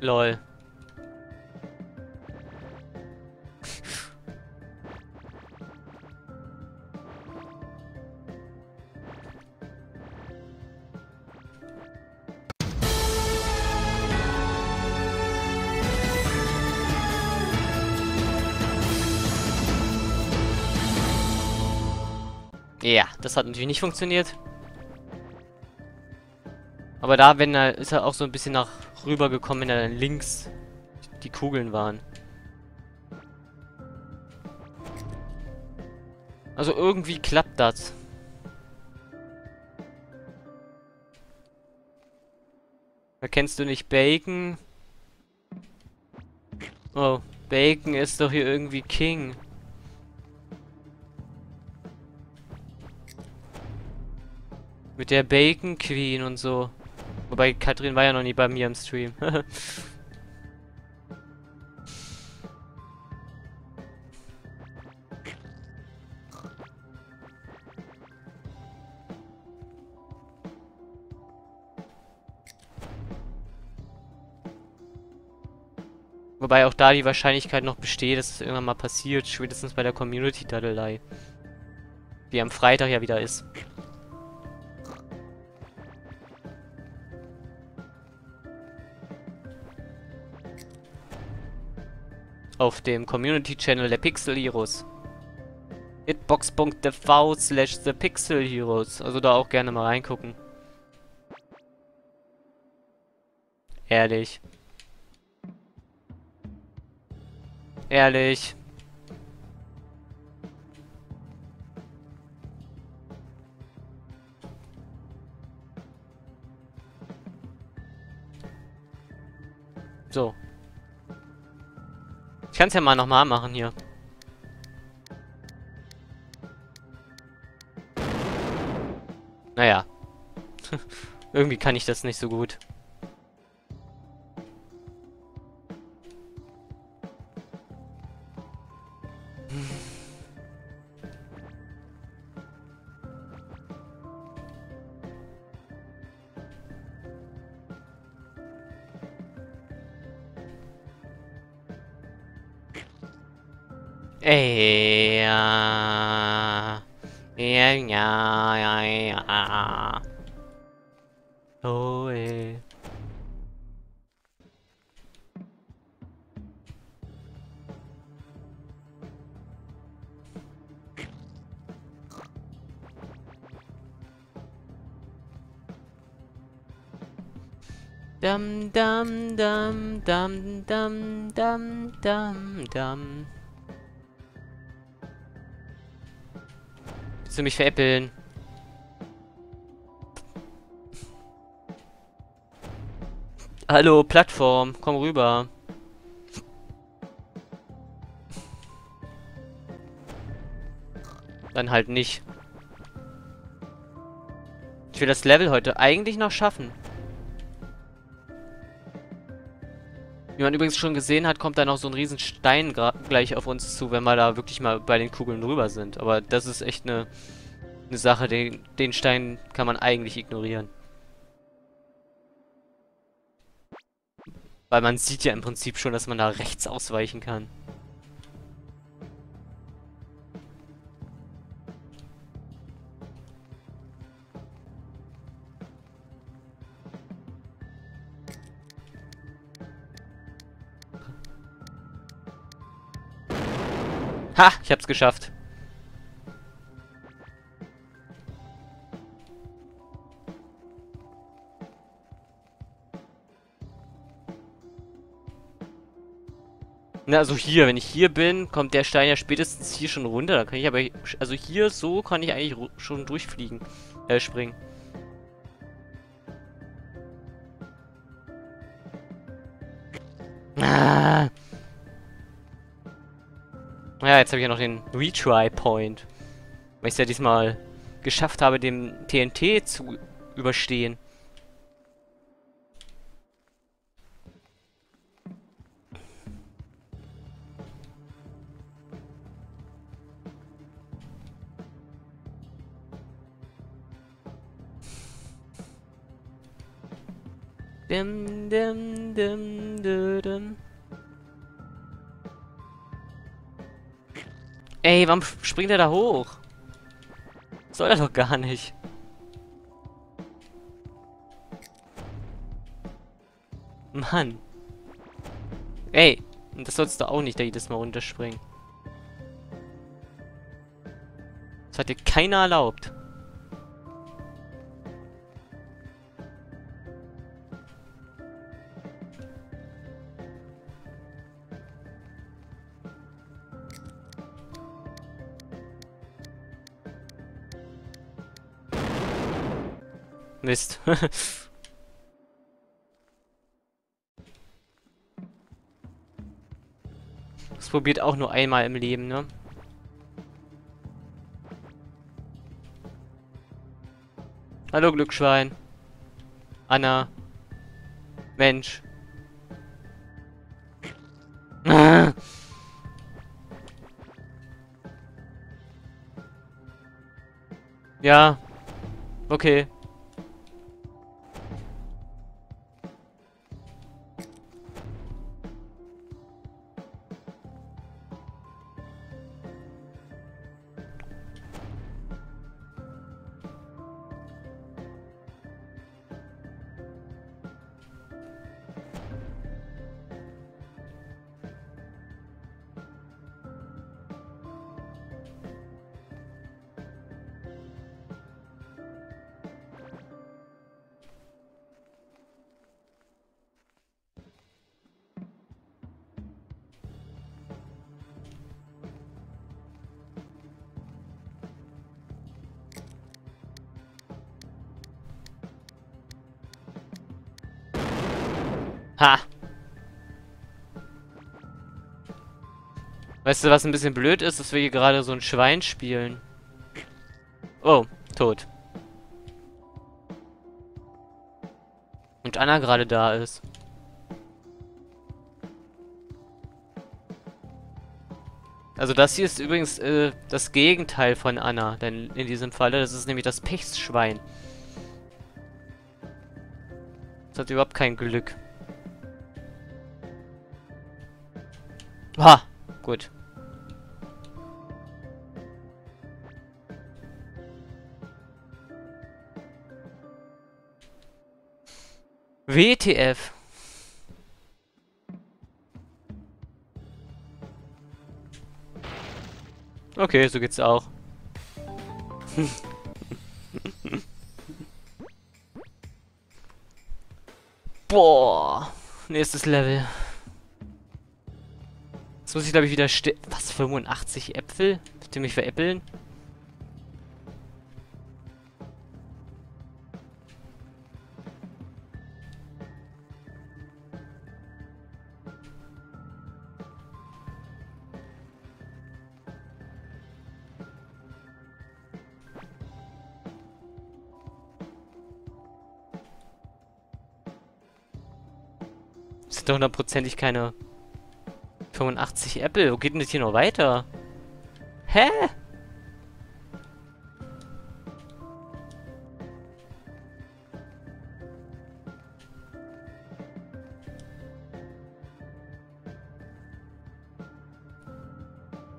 Lol. Ja, das hat natürlich nicht funktioniert. Aber da, wenn er, ist er auch so ein bisschen nach rüber gekommen, wenn er links die Kugeln waren. Also irgendwie klappt das. Erkennst du nicht Bacon? Oh, Bacon ist doch hier irgendwie King. Mit der Bacon Queen und so. Wobei Katrin war ja noch nie bei mir im Stream. Wobei auch da die Wahrscheinlichkeit noch besteht, dass es irgendwann mal passiert, spätestens bei der Community-Dadelei. Die am Freitag ja wieder ist. Auf dem Community-Channel der Pixel Heroes. hitbox.tv slash the Pixel Heroes. Also da auch gerne mal reingucken. Ehrlich. Ehrlich. So, kann es ja mal nochmal machen hier. Naja. Irgendwie kann ich das nicht so gut. Ey, ja. Ja, ja, ja, ja. Oh, ey. Dum dum dum dum dum dum dum dum Willst du mich veräppeln? Hallo, Plattform, komm rüber. Dann halt nicht. Ich will das Level heute eigentlich noch schaffen. Wie man übrigens schon gesehen hat, kommt da noch so ein riesen Stein gleich auf uns zu, wenn wir da wirklich mal bei den Kugeln drüber sind. Aber das ist echt eine, eine Sache, den, den Stein kann man eigentlich ignorieren. Weil man sieht ja im Prinzip schon, dass man da rechts ausweichen kann. Ha, ich hab's geschafft. Na, also hier, wenn ich hier bin, kommt der Stein ja spätestens hier schon runter. Da kann ich aber, also hier so kann ich eigentlich schon durchfliegen, äh, springen. Jetzt habe ich ja noch den Retry-Point. Weil ich es ja diesmal geschafft habe, dem TNT zu überstehen. Dim, dim, dim, dim, dim. Ey, warum springt er da hoch? Soll er doch gar nicht. Mann. Ey, das sollst du auch nicht da jedes Mal runterspringen. Das hat dir keiner erlaubt. Mist. das probiert auch nur einmal im Leben, ne? Hallo Glückschwein. Anna. Mensch. Ja. Okay. Ha! Weißt du, was ein bisschen blöd ist? Dass wir hier gerade so ein Schwein spielen. Oh, tot. Und Anna gerade da ist. Also das hier ist übrigens äh, das Gegenteil von Anna, denn in diesem Falle, das ist nämlich das Pechsschwein. Das hat überhaupt kein Glück. Ha, gut. WTF. Okay, so geht's auch. Boah. Nächstes Level. Jetzt muss ich, glaube ich, wieder ste... Was, 85 Äpfel? Bitte mich veräppeln? Sind hundertprozentig keine 85 Apple. Wo geht denn das hier noch weiter? Hä?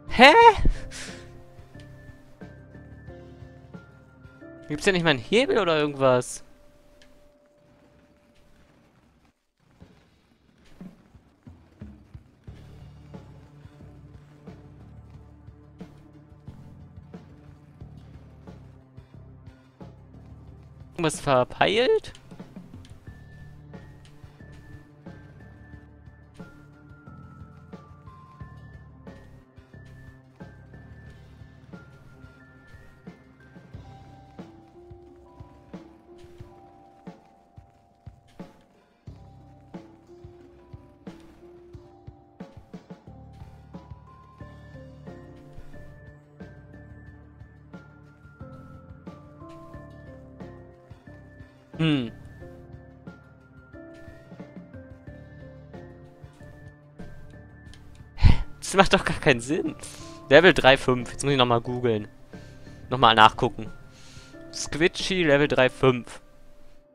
Hä? Gibt's ja nicht mal einen Hebel oder irgendwas? Irgendwas verpeilt? Hm. Das macht doch gar keinen Sinn. Level 3.5. Jetzt muss ich nochmal googeln. Nochmal nachgucken. Squitchy Level 3.5.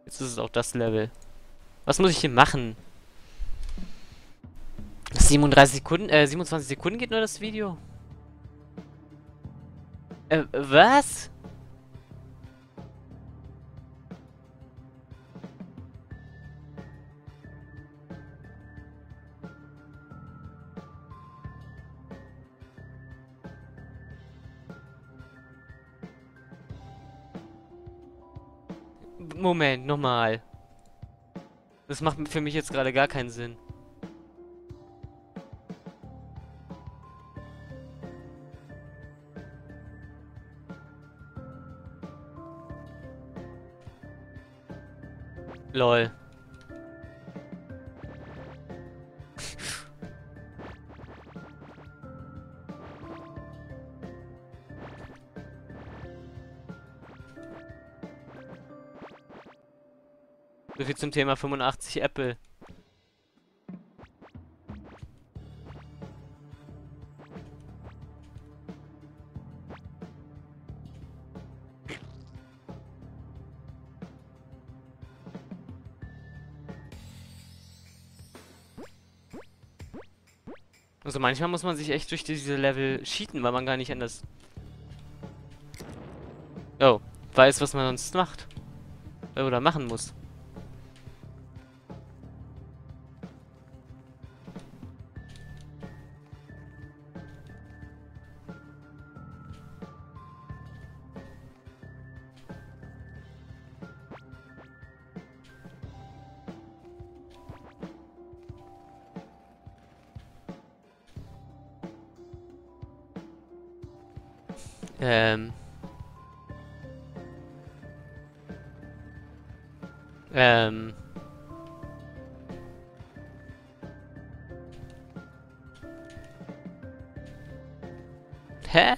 Jetzt ist es auch das Level. Was muss ich hier machen? 37 Sekunden, äh, 27 Sekunden geht nur das Video? Äh, was? Moment, nochmal. Das macht für mich jetzt gerade gar keinen Sinn. Lol. Thema 85 Apple. Also manchmal muss man sich echt durch diese Level cheaten, weil man gar nicht anders... Oh, weiß, was man sonst macht. Oder machen muss. Ähm. Ähm. Hä?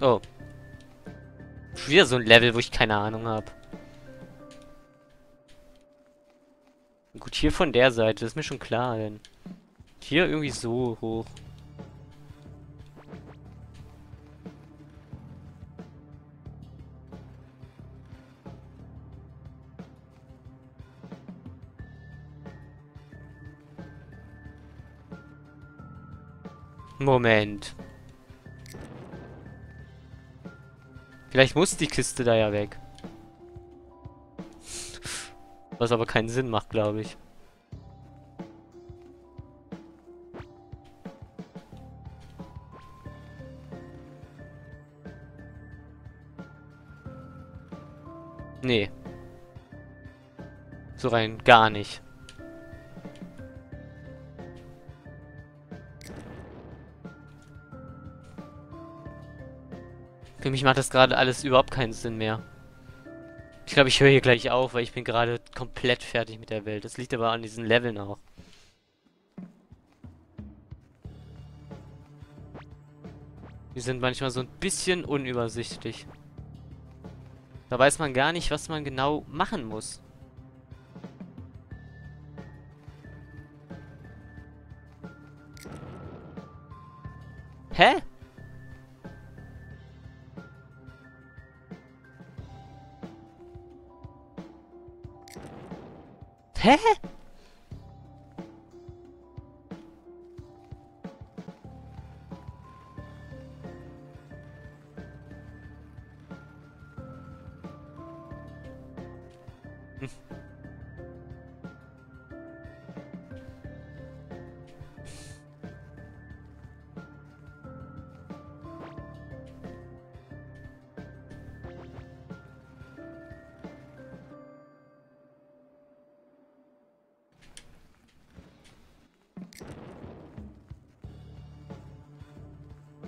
Oh. Schon wieder so ein Level, wo ich keine Ahnung habe. Gut, hier von der Seite, ist mir schon klar, denn hier irgendwie so hoch. Moment. Vielleicht muss die Kiste da ja weg. Was aber keinen Sinn macht, glaube ich. Nee. So rein gar nicht. Für mich macht das gerade alles überhaupt keinen Sinn mehr. Ich glaube, ich höre hier gleich auf, weil ich bin gerade komplett fertig mit der Welt. Das liegt aber an diesen Leveln auch. Die sind manchmal so ein bisschen unübersichtlich. Da weiß man gar nicht, was man genau machen muss. Hä? Hä?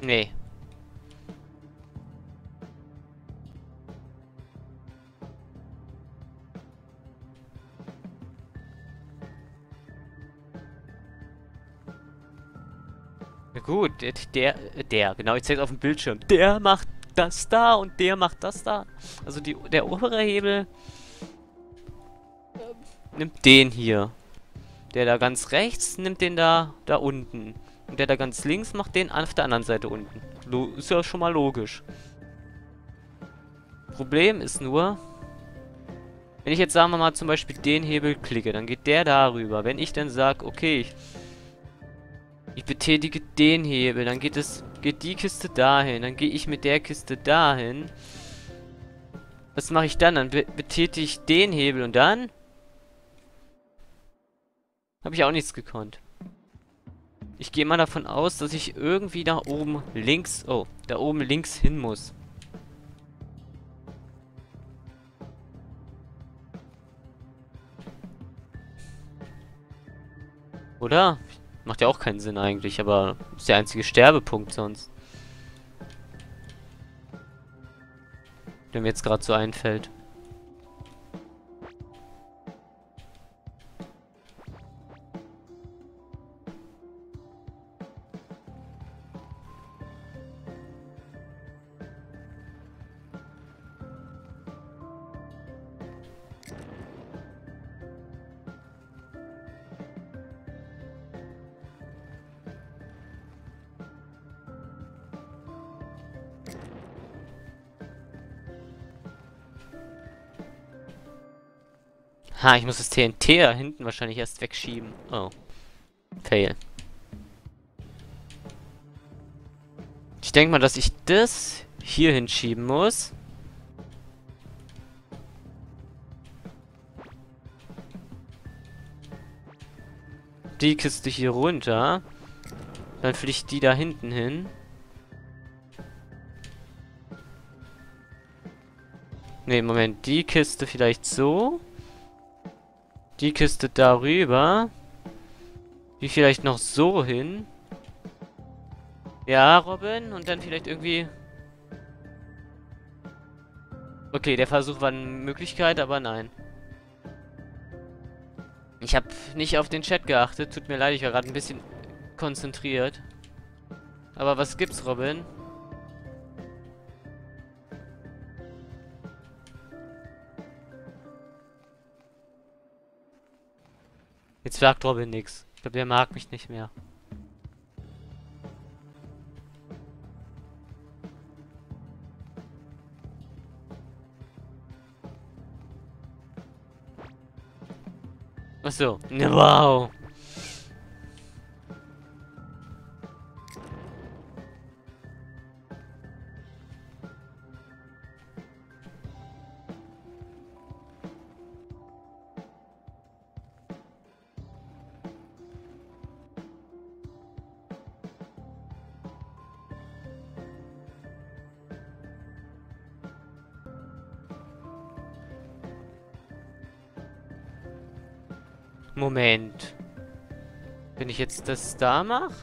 Nee. Gut, der, der, genau, ich zeig's auf dem Bildschirm. Der macht das da und der macht das da. Also die, der obere Hebel nimmt den hier. Der da ganz rechts nimmt den da, da unten. Und der da ganz links macht den auf der anderen Seite unten. Lo ist ja schon mal logisch. Problem ist nur, Wenn ich jetzt, sagen wir mal, zum Beispiel den Hebel klicke, dann geht der darüber. Wenn ich dann sage, okay, ich, ich betätige den Hebel, dann geht es, geht die Kiste dahin, dann gehe ich mit der Kiste dahin. Was mache ich dann? Dann be betätige ich den Hebel und dann habe ich auch nichts gekonnt. Ich gehe mal davon aus, dass ich irgendwie da oben links, oh, da oben links hin muss. Oder? Macht ja auch keinen Sinn eigentlich, aber ist der einzige Sterbepunkt sonst. Der mir jetzt gerade so einfällt. Ha, ich muss das TNT da hinten wahrscheinlich erst wegschieben. Oh. Fail. Ich denke mal, dass ich das hier hinschieben muss. Die Kiste hier runter. Dann fliegt die da hinten hin. Ne, Moment. Die Kiste vielleicht so. Die Kiste darüber. Die vielleicht noch so hin. Ja, Robin. Und dann vielleicht irgendwie... Okay, der Versuch war eine Möglichkeit, aber nein. Ich habe nicht auf den Chat geachtet. Tut mir leid, ich war gerade ein bisschen konzentriert. Aber was gibt's, Robin? Jetzt sagt Robin nichts. Ich glaube, der mag mich nicht mehr. Achso. Wow. Jetzt das da mache?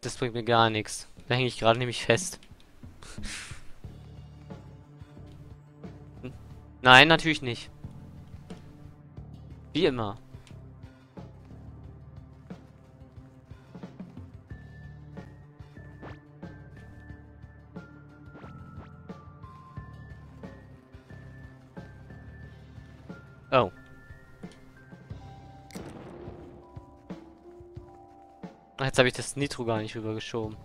Das bringt mir gar nichts. Da hänge ich gerade nämlich fest. Nein, natürlich nicht. Wie immer. Jetzt habe ich das Nitro gar nicht rübergeschoben.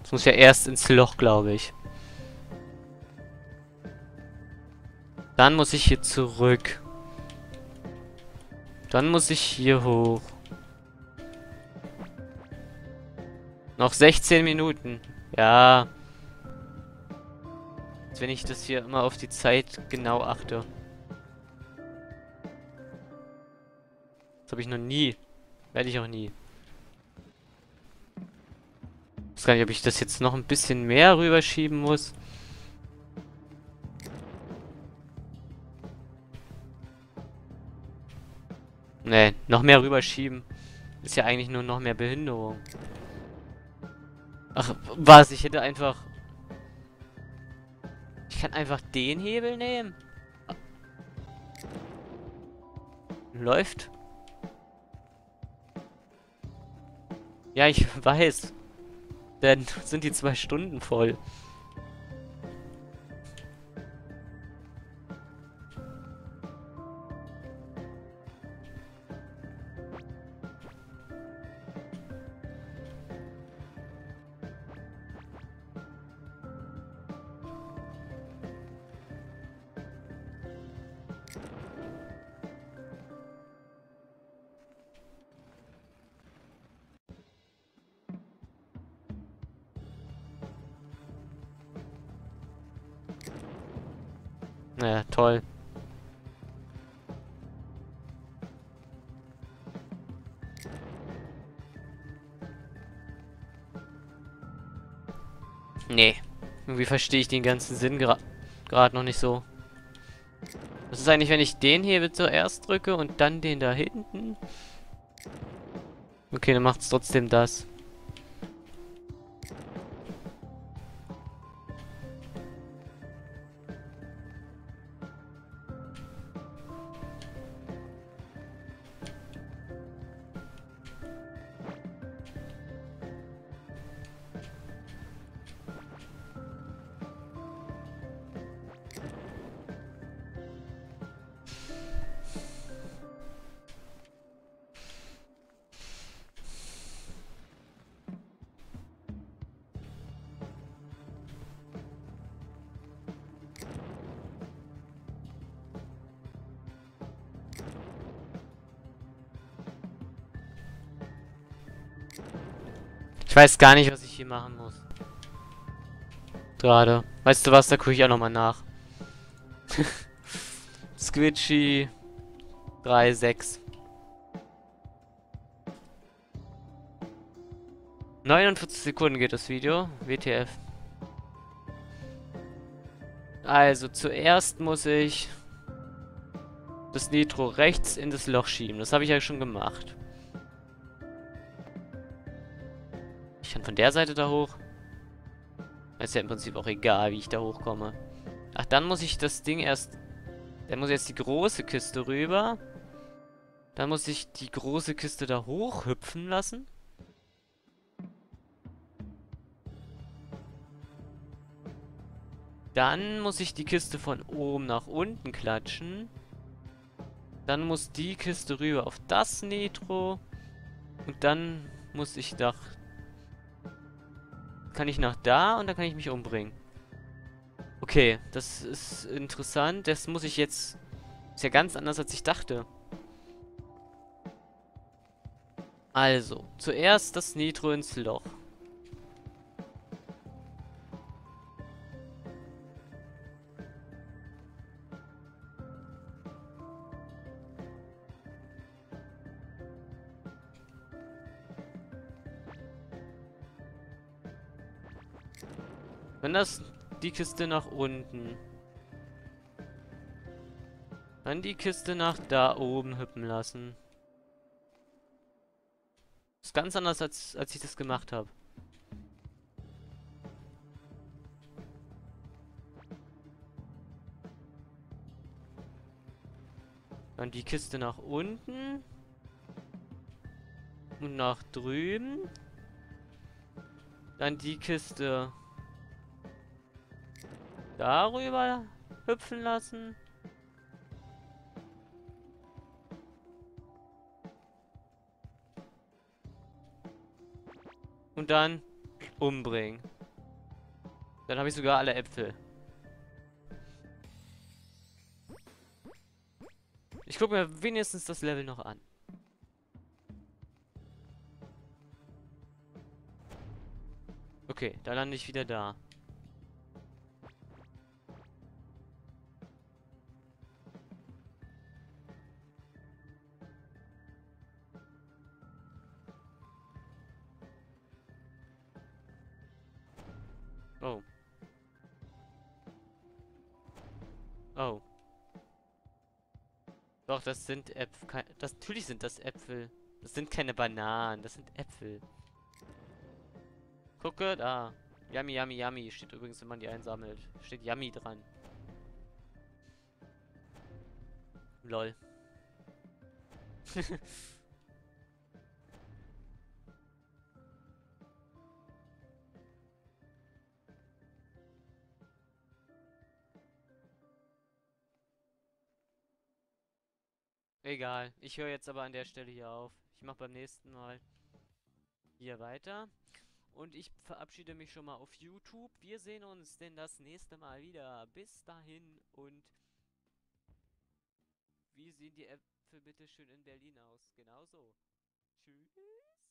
Das muss ja erst ins Loch, glaube ich. Dann muss ich hier zurück. Dann muss ich hier hoch. Noch 16 Minuten. Ja wenn ich das hier immer auf die Zeit genau achte. Habe ich noch nie. Werde ich auch nie. Ich weiß gar nicht, ob ich das jetzt noch ein bisschen mehr rüberschieben muss. Ne, noch mehr rüberschieben. Ist ja eigentlich nur noch mehr Behinderung. Ach, was? Ich hätte einfach kann einfach den Hebel nehmen. Läuft. Ja, ich weiß. Dann sind die zwei Stunden voll. Nee. Irgendwie verstehe ich den ganzen Sinn gerade noch nicht so. Was ist eigentlich, wenn ich den hier zuerst drücke und dann den da hinten? Okay, dann macht es trotzdem das. Ich weiß gar nicht, was ich hier machen muss. Gerade. Weißt du was, da gucke ich auch nochmal nach. Squidgy 3,6 49 Sekunden geht das Video. WTF. Also, zuerst muss ich das Nitro rechts in das Loch schieben. Das habe ich ja schon gemacht. Ich kann von der Seite da hoch. Ist ja im Prinzip auch egal, wie ich da hochkomme. Ach, dann muss ich das Ding erst... Dann muss jetzt die große Kiste rüber. Dann muss ich die große Kiste da hochhüpfen lassen. Dann muss ich die Kiste von oben nach unten klatschen. Dann muss die Kiste rüber auf das Nitro. Und dann muss ich nach kann ich nach da und dann kann ich mich umbringen. Okay, das ist interessant. Das muss ich jetzt... Ist ja ganz anders, als ich dachte. Also, zuerst das Nitro ins Loch. Dann das die Kiste nach unten. Dann die Kiste nach da oben hüppen lassen. Ist ganz anders, als, als ich das gemacht habe. Dann die Kiste nach unten. Und nach drüben. Dann die Kiste darüber hüpfen lassen. Und dann umbringen. Dann habe ich sogar alle Äpfel. Ich gucke mir wenigstens das Level noch an. Okay, da lande ich wieder da. Doch, das sind Äpfel. Das, natürlich sind das Äpfel. Das sind keine Bananen, das sind Äpfel. Gucke, da. Yummy, yummy, yummy. Steht übrigens, wenn man die einsammelt. Steht yummy dran. Lol. Egal. Ich höre jetzt aber an der Stelle hier auf. Ich mache beim nächsten Mal hier weiter. Und ich verabschiede mich schon mal auf YouTube. Wir sehen uns denn das nächste Mal wieder. Bis dahin und wie sehen die Äpfel bitte schön in Berlin aus? Genauso. Tschüss.